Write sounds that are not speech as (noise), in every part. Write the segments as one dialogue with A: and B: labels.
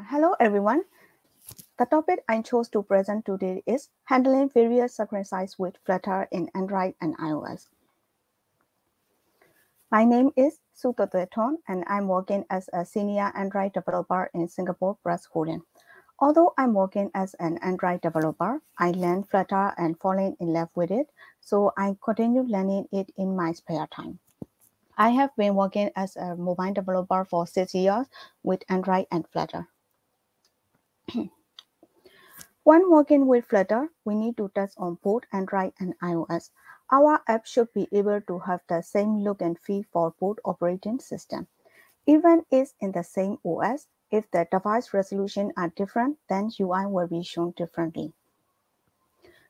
A: Uh, hello everyone. The topic I chose to present today is handling various size with Flutter in Android and iOS. My name is Su Thwe Thwe Tun and I'm working as a senior Android developer in Singapore Press Holding. Although I'm working as an Android developer, I learned Flutter and falling in love with it, so I continue learning it in my spare time. I have been working as a mobile developer for six years with Android and Flutter. When working with Flutter, we need to test on both Android and iOS. Our app should be able to have the same look and feel for both operating systems. Even if in the same OS, if the device resolution are different, then UI will be shown differently.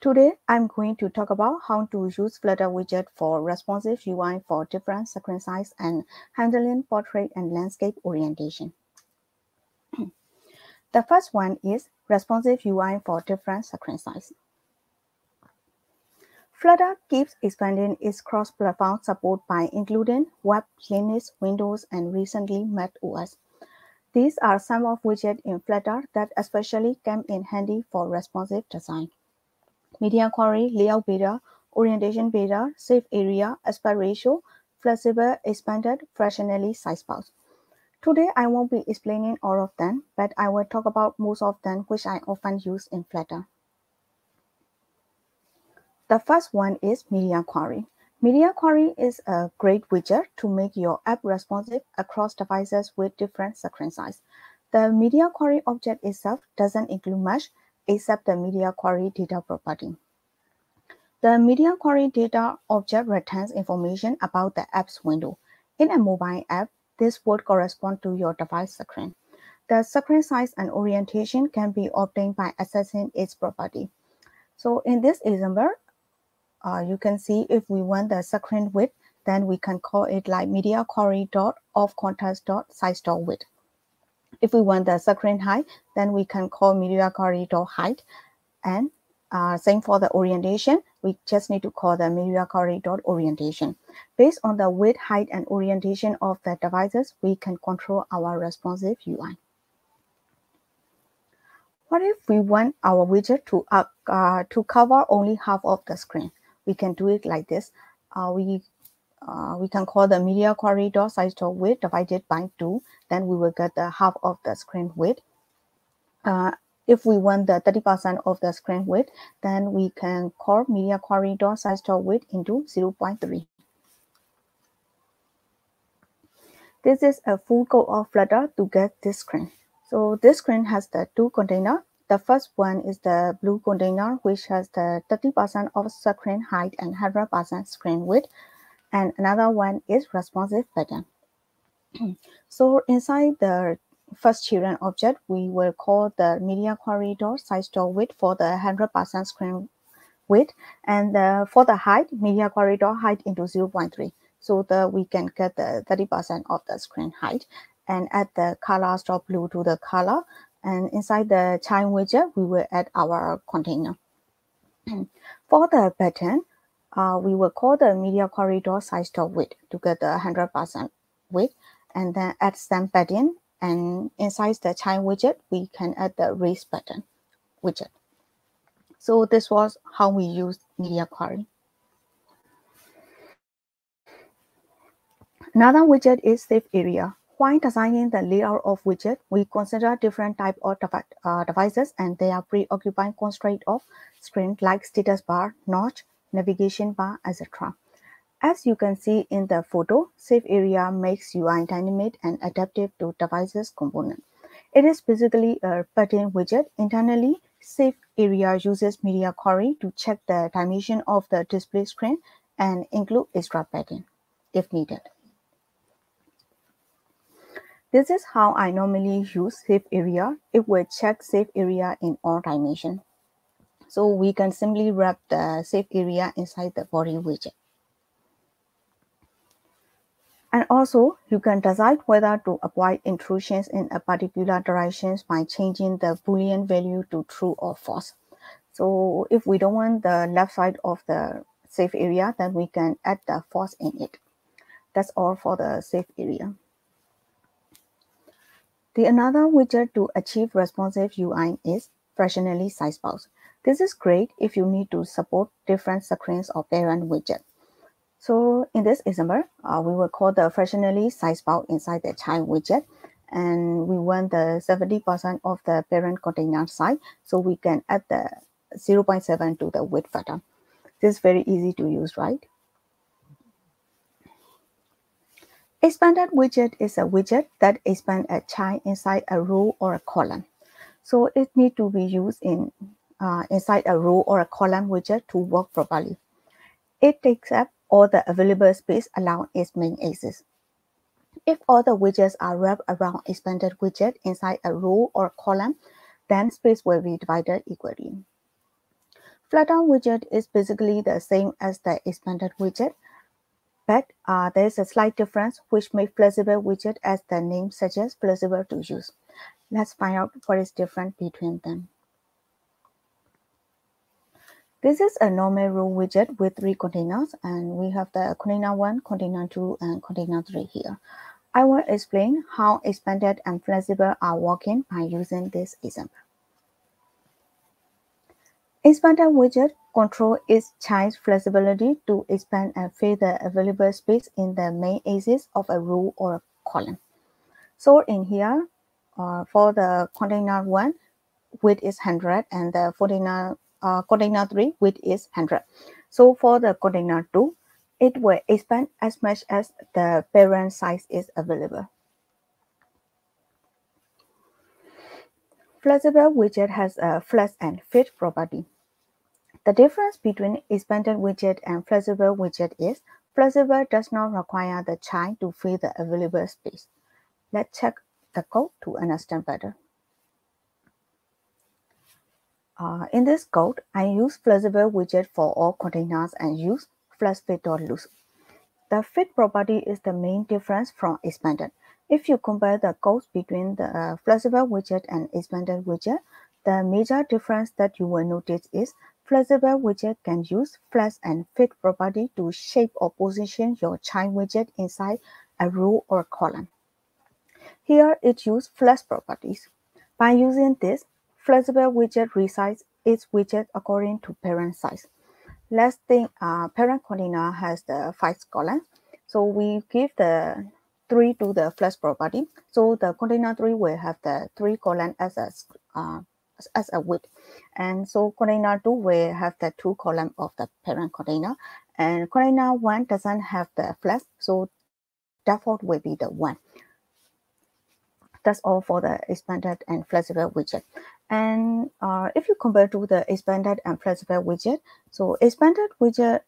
A: Today, I'm going to talk about how to use Flutter widget for responsive UI for different screen size and handling portrait and landscape orientation. The first one is responsive UI for different screen sizes. Flutter keeps expanding its cross-platform support by including web, Linux, Windows, and recently Mac OS. These are some of widgets in Flutter that especially come in handy for responsive design. Media query, layout builder, orientation builder, safe area, aspect ratio, flexible, expanded, fractionally size box. Today, I won't be explaining all of them, but I will talk about most of them which I often use in Flutter. The first one is Media Query. Media Query is a great widget to make your app responsive across devices with different screen size. The Media Query object itself doesn't include much except the Media Query data property. The Media Query data object returns information about the app's window. In a mobile app, this would correspond to your device screen. The screen size and orientation can be obtained by accessing its property. So in this example, uh, you can see if we want the screen width, then we can call it like media query dot of context dot size dot width. If we want the screen height, then we can call media query dot height. And uh, same for the orientation, we just need to call the media dot orientation. Based on the width, height, and orientation of the devices, we can control our responsive UI. What if we want our widget to, uh, uh, to cover only half of the screen? we can do it like this. Uh, we uh, we can call the media dot size to width divided by two. Then we will get the half of the screen width. Uh, if we want the 30% of the screen width, then we can call media query dot size dot width into 0.3. This is a full code of Flutter to get this screen. So this screen has the two container the first one is the blue container, which has the 30% of screen height and 100% screen width. And another one is responsive button. (clears throat) so inside the first children object, we will call the media dot size dot width for the 100% screen width. And the, for the height, media dot height into 0.3. So that we can get the 30% of the screen height and add the color stop blue to the color and inside the child widget, we will add our container. (clears throat) For the button, uh, we will call the media corridor size dot width to get the 100% width and then add stamp button. And inside the child widget, we can add the raise button widget. So this was how we use media query. Another widget is safe area. While designing the layout of widget, we consider different type of uh, devices and they are preoccupied constraint of screen like status bar, notch, navigation bar, etc. As you can see in the photo, Safe Area makes UI dynamic and adaptive to devices component. It is basically a button widget. Internally, Safe Area uses Media Query to check the dimension of the display screen and include extra button if needed. This is how I normally use safe area. It will check safe area in all dimension. So we can simply wrap the safe area inside the body widget. And also, you can decide whether to avoid intrusions in a particular direction by changing the Boolean value to true or false. So if we don't want the left side of the safe area, then we can add the false in it. That's all for the safe area. The another widget to achieve responsive UI is fractionally sized box. This is great if you need to support different screens or parent widget. So in this example, uh, we will call the fractionally sized box inside the child widget and we want the 70% of the parent container size so we can add the 0.7 to the width factor. This is very easy to use, right? Expanded widget is a widget that expands a child inside a row or a column. So it needs to be used in uh, inside a row or a column widget to work properly. It takes up all the available space along its main axis. If all the widgets are wrapped around expanded widget inside a row or column, then space will be divided equally. Flatten widget is basically the same as the expanded widget, but uh, there is a slight difference which makes flexible widget as the name suggests flexible to use. Let's find out what is different between them. This is a normal row widget with three containers and we have the container 1, container 2 and container 3 here. I will explain how expanded and flexible are working by using this example. Expanded widget control its child's flexibility to expand and fill the available space in the main axis of a row or column. So in here, uh, for the container 1, width is 100 and the container, uh, container 3 width is 100. So for the container 2, it will expand as much as the parent size is available. Flexible widget has a flex and fit property. The difference between expanded widget and flexible widget is flexible does not require the child to fill the available space. Let's check the code to understand better. Uh, in this code, I use flexible widget for all containers and use flexfit.loose. The fit property is the main difference from expanded. If you compare the codes between the uh, flexible widget and expanded widget, the major difference that you will notice is flexible widget can use flex and fit property to shape or position your child widget inside a row or column. Here it uses flex properties. By using this, flexible widget resize its widget according to parent size. Last thing, uh, parent container has the five columns. So we give the three to the flex property. So the container three will have the three column as a uh, as a width. And so container two will have the two column of the parent container. And container one doesn't have the flex, so default will be the one. That's all for the expanded and flexible widget. And uh, if you compare to the expanded and flexible widget, so expanded widget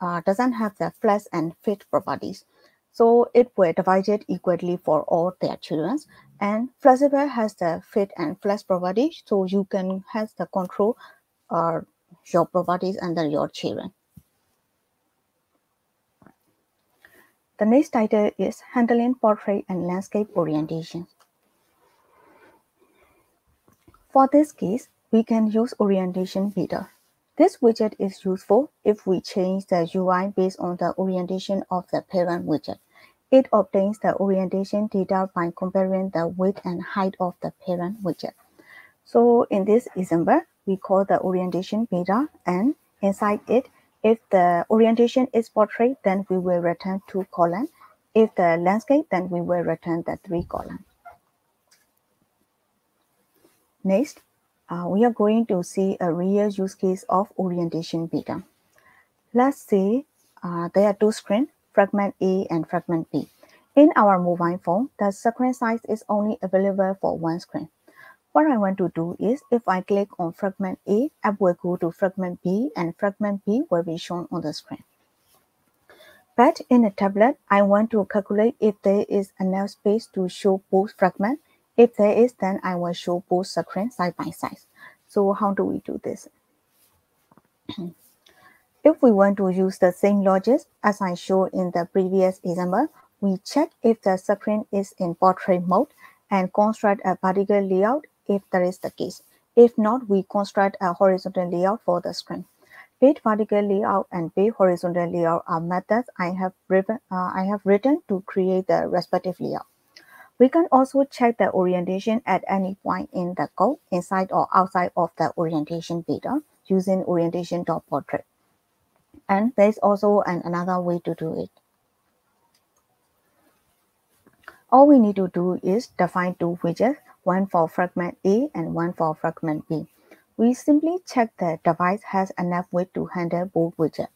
A: uh, doesn't have the flex and fit properties. So it will divide it equally for all their children. And flexible has the fit and flex properties, so you can have the control uh, your properties under your children. The next title is Handling Portrait and Landscape Orientation. For this case, we can use orientation builder. This widget is useful if we change the UI based on the orientation of the parent widget. It obtains the orientation data by comparing the width and height of the parent widget. So in this example, we call the orientation builder and inside it, if the orientation is portrait, then we will return two column. If the landscape, then we will return the three column. Next, uh, we are going to see a real use case of orientation builder. Let's say uh, there are two screens, fragment A and fragment B. In our mobile phone, the screen size is only available for one screen. What I want to do is, if I click on fragment A, I will go to fragment B and fragment B will be shown on the screen. But in a tablet, I want to calculate if there is enough space to show both fragments if there is, then I will show both screens side by side. So how do we do this? (clears throat) if we want to use the same logic as I showed in the previous example, we check if the screen is in portrait mode and construct a particular layout if that is the case. If not, we construct a horizontal layout for the screen. Bit vertical layout and bit horizontal layout are methods I have, uh, I have written to create the respective layout. We can also check the orientation at any point in the code, inside or outside of the orientation data using orientation.portrait. And there's also an, another way to do it. All we need to do is define two widgets, one for fragment A and one for fragment B. We simply check the device has enough width to handle both widgets.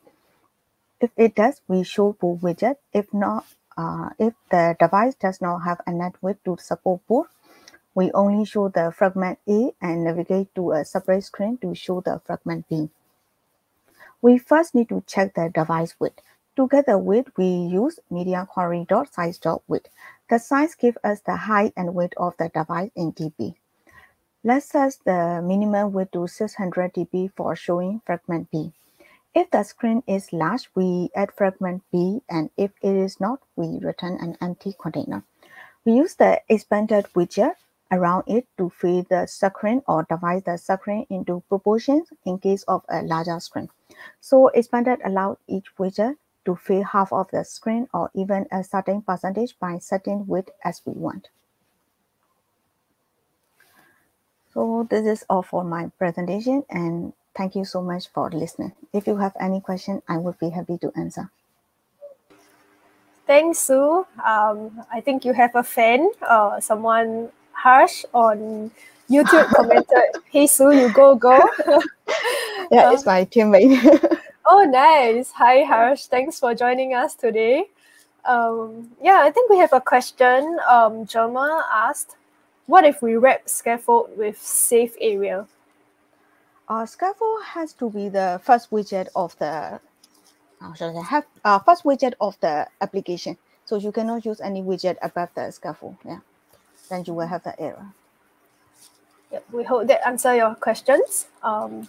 A: If it does, we show both widgets. If not, uh, if the device does not have enough width to support both, we only show the fragment A and navigate to a separate screen to show the fragment B. We first need to check the device width. To get the width, we use media size width. The size gives us the height and width of the device in dp. Let's set the minimum width to 600 dp for showing fragment B. If the screen is large, we add fragment B, and if it is not, we return an empty container. We use the expanded widget around it to fit the screen or divide the screen into proportions in case of a larger screen. So expanded allows each widget to fill half of the screen or even a certain percentage by setting width as we want. So this is all for my presentation and thank you so much for listening. If you have any question, I would be happy to answer.
B: Thanks, Su. Um, I think you have a fan, uh, someone harsh on YouTube (laughs) commented, "Hey Su, you go go." (laughs)
A: yeah, it's my teammate. (laughs)
B: oh, nice. Hi, Harsh. Thanks for joining us today. Um, yeah, I think we have a question. Um, asked, "What if we wrap scaffold with safe area?"
A: Uh, scaffold has to be the first widget of the how should I have uh, first widget of the application. So you cannot use any widget above the scaffold. Yeah, then you will have the error.
B: Yep, we hope that answer your questions. Um,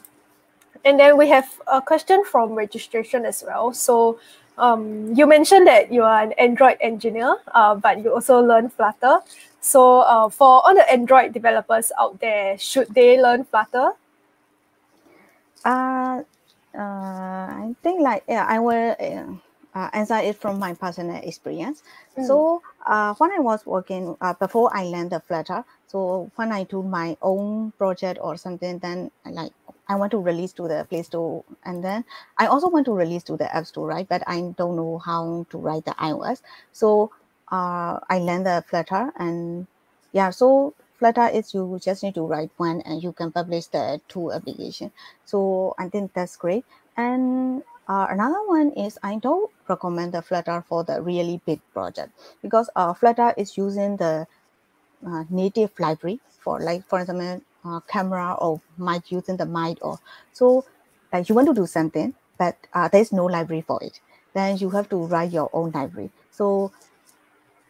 B: and then we have a question from registration as well. So um, you mentioned that you are an Android engineer, uh, but you also learn Flutter. So uh, for all the Android developers out there, should they learn Flutter?
A: Uh, uh, I think like yeah, I will uh, answer it from my personal experience. Mm. So uh, when I was working uh, before I learned the Flutter, so when I do my own project or something, then like I want to release to the Play Store, and then I also want to release to the App Store, right? But I don't know how to write the iOS, so uh, I learned the Flutter, and yeah, so Flutter is you just need to write one, and you can publish the two application. So I think that's great. And uh, another one is I don't recommend the Flutter for the really big project because uh, Flutter is using the uh, native library for like for example uh, camera or might using the mic or so like you want to do something but uh, there's no library for it then you have to write your own library so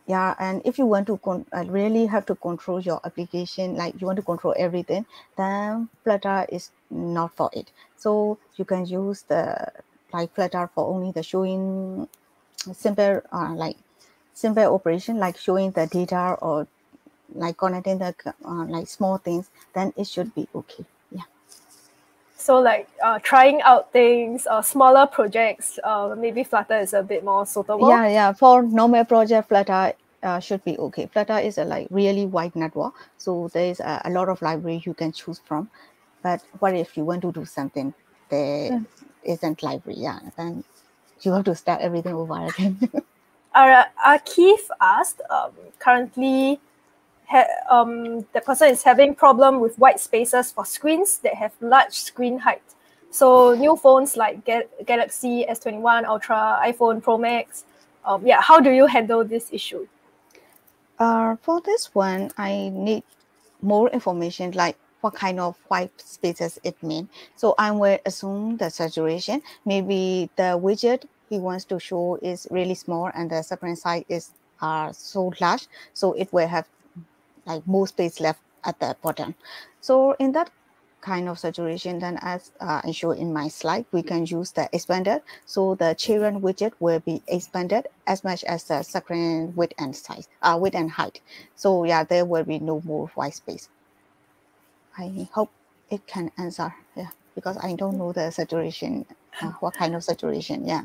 A: yeah and if you want to uh, really have to control your application like you want to control everything then flutter is not for it so you can use the like flutter for only the showing simple uh, like simple operation like showing the data or like connecting the uh, like small things, then it should be okay.
B: So like uh, trying out things or uh, smaller projects, uh, maybe Flutter is a bit more suitable.
A: Yeah, yeah. For normal project, Flutter uh, should be okay. Flutter is a like really wide network, so there is a, a lot of library you can choose from. But what if you want to do something there yeah. not library? Yeah, then you have to start everything over again. (laughs)
B: uh, Keith asked, um, currently um, the person is having problem with white spaces for screens that have large screen height. So new phones like Ga- Galaxy S21 Ultra, iPhone Pro Max, um, yeah, how do you handle this issue?
A: Uh, for this one, I need more information like what kind of white spaces it means. So I will assume the saturation. Maybe the widget he wants to show is really small and the screen size is uh, so large. So it will have like more space left at the bottom. So in that kind of situation, then as uh, I show in my slide, we can use the expander. So the children widget will be expanded as much as the screen width and size, uh, width and height. So yeah, there will be no more white space. I hope it can answer. Yeah, because I don't know the saturation, uh, what kind of saturation. Yeah.